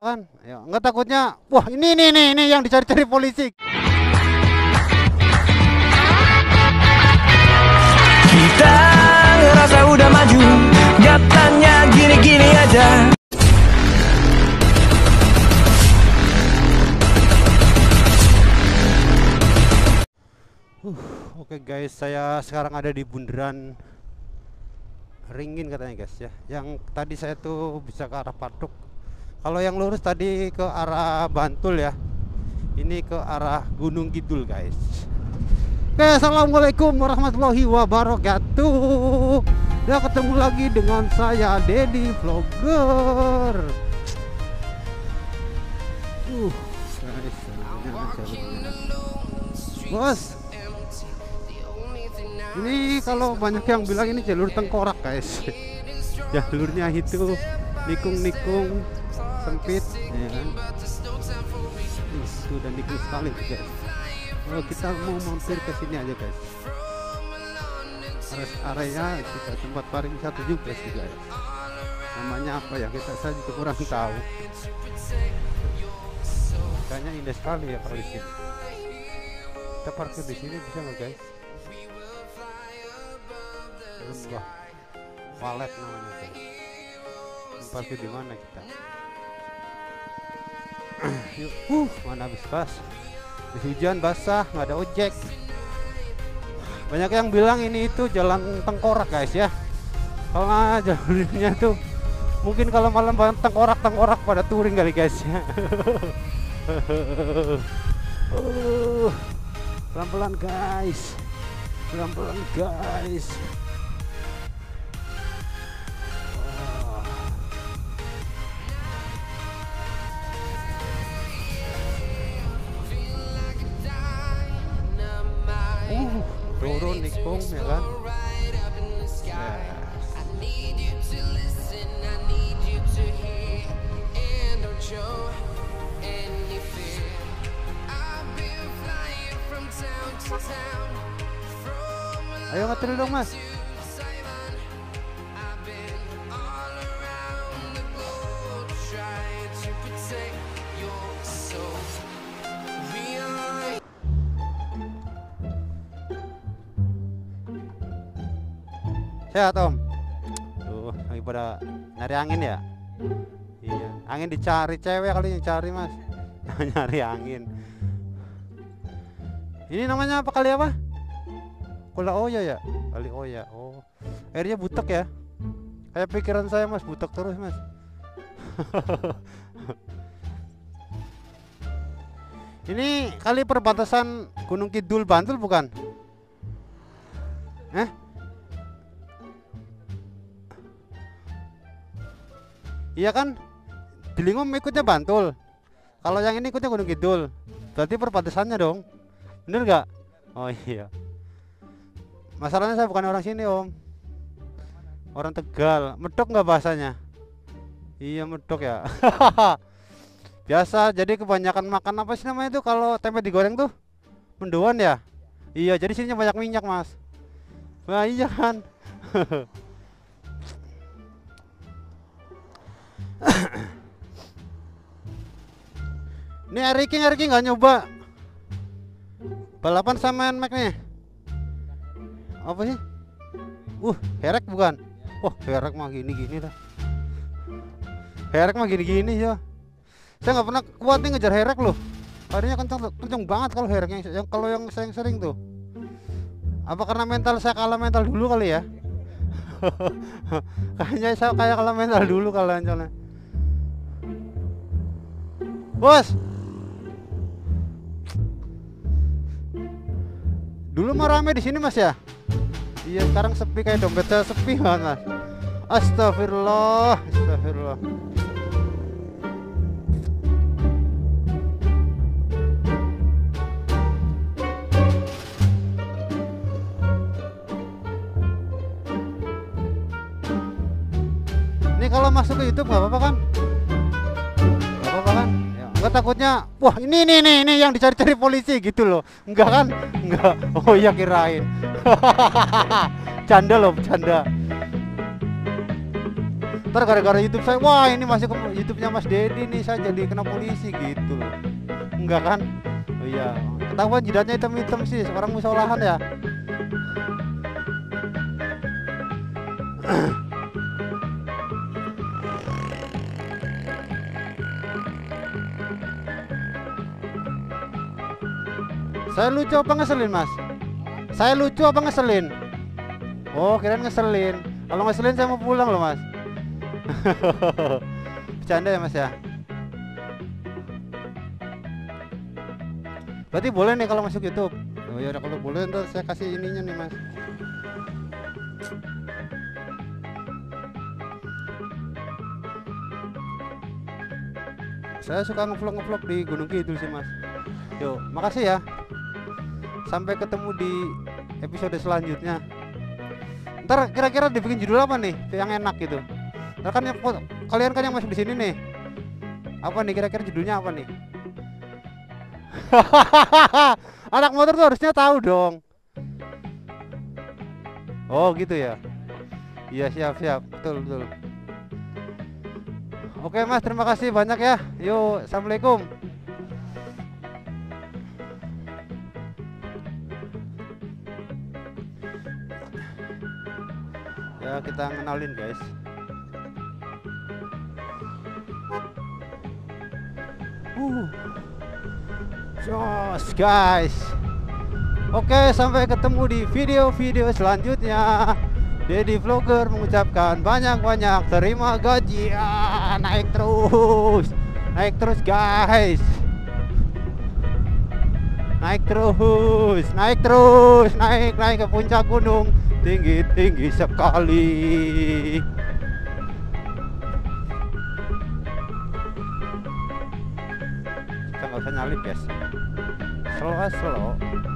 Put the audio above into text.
kan? Ya nggak takutnya wah ini nih nih ini yang dicari-cari polisi. Kita ngerasa udah maju Gatanya gini-gini aja. Oke guys saya sekarang ada di bundaran ringin katanya guys ya. Yang tadi saya tuh bisa ke arah Patuk kalau yang lurus tadi ke arah Bantul ya ini ke arah Gunung Kidul guys Oke, assalamualaikum warahmatullahi wabarakatuh. Ya ketemu lagi dengan saya Dedi Vlogger. Uh, bos. Ini kalau banyak yang bilang ini jalur tengkorak guys. Jalurnya itu nikung-nikung sempit, ya kan? Ih, Sudah nikung sekali guys. Oh, kita mau mampir ke sini aja guys. Rest area kita tempat pariwisata juga sih guys. Namanya apa ya kita saya juga kurang tahu. Kayaknya indah sekali ya kalau di sini. Kita parkir di sini bisa nggak guys? Lembah Walet namanya. Ini Parkir di mana kita? Yuk, uh, mana habis pas? Habis hujan basah, nggak ada ojek. Banyak yang bilang ini itu jalan tengkorak guys ya. Kalau jalurnya tuh mungkin kalau malam malam tengkorak tengkorak pada touring kali guys ya. Uh, pelan-pelan guys, pelan-pelan guys. Nikung ya kan? Yes. Ayo ngetril dong mas. Sehat om. Tuh lagi pada nyari angin ya. Iya, angin dicari cewek kali yang cari mas. nyari angin. Ini namanya apa kali apa? Kula Oya ya? Kali Oya. Oh. Airnya butek ya? Kayak pikiran saya Mas, butek terus Mas. Ini kali perbatasan Gunung Kidul Bantul bukan? Eh? Iya kan? Dilingom ikutnya Bantul. Kalau yang ini ikutnya Gunung Kidul. Berarti perbatasannya dong. Bener nggak? Oh iya. Masalahnya saya bukan orang sini om. Orang Tegal. Medok nggak bahasanya? Iya medok ya. Biasa. Jadi kebanyakan makan apa sih namanya itu kalau tempe digoreng tuh? Mendoan ya? Iya. Jadi sininya banyak minyak mas. Nah iya kan. Ini Eriki Eriki nggak nyoba? Balapan sama Nmax nih. Apa sih? Uh herek bukan? Wah herek mah gini gini dah. Herek mah gini gini ya. Saya nggak pernah kuat nih ngejar herek loh. Larinya kencang kencang banget kalau hereknya yang kalau yang saya sering tuh. Apa karena mental saya kalah mental dulu kali ya? Kayaknya saya kayak kalah mental dulu kalau soalnya bos Dulu mah rame di sini Mas ya? Iya, sekarang sepi kayak dompet saya sepi banget Mas. Astagfirullah, astagfirullah. Ini kalau masuk ke YouTube nggak apa-apa kan? Takutnya, wah ini nih nih ini yang dicari-cari polisi gitu loh. Enggak kan? Enggak. Oh iya kirain. canda loh, canda. ntar gara-gara YouTube saya wah ini masih ke YouTube-nya Mas Dedi nih saya jadi kena polisi gitu loh enggak kan oh iya ketahuan jidatnya hitam-hitam sih sekarang musolahan ya saya lucu apa ngeselin mas? Saya lucu apa ngeselin? Oh kirain ngeselin. Kalau ngeselin saya mau pulang loh mas. Bercanda ya mas ya? Berarti boleh nih kalau masuk YouTube. Oh ya kalau boleh ntar saya kasih ininya nih mas. Saya suka ngevlog ngevlog di Gunung Kidul sih mas. Yuk makasih ya sampai ketemu di episode selanjutnya. Ntar kira-kira dibikin judul apa nih? Yang enak gitu. Ntar kan yang, kalian kan yang masuk di sini nih. Apa nih? Kira-kira judulnya apa nih? Anak motor tuh harusnya tahu dong. Oh gitu ya? Iya siap siap. Betul betul. Oke mas terima kasih banyak ya. Yuk assalamualaikum ya kita ngenalin guys. Uh. Jos guys. Oke sampai ketemu di video-video selanjutnya. Dedi Vlogger mengucapkan banyak-banyak terima gaji. Ya, Naik terus. Naik terus guys. Naik terus Naik terus Naik naik ke puncak gunung Tinggi-tinggi sekali. Kita nggak usah nyalip guys. Slow slow